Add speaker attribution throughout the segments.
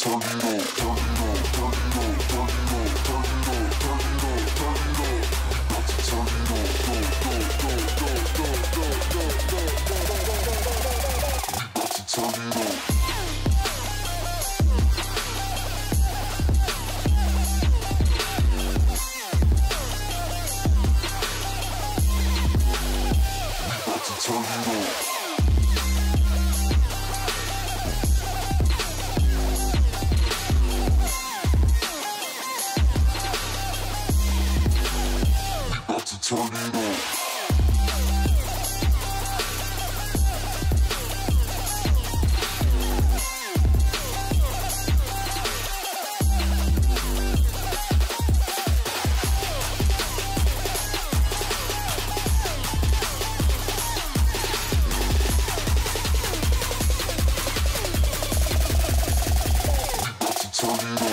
Speaker 1: Tell me Turn.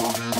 Speaker 1: for you.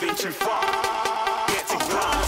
Speaker 1: been
Speaker 2: too far. Get to
Speaker 1: grind.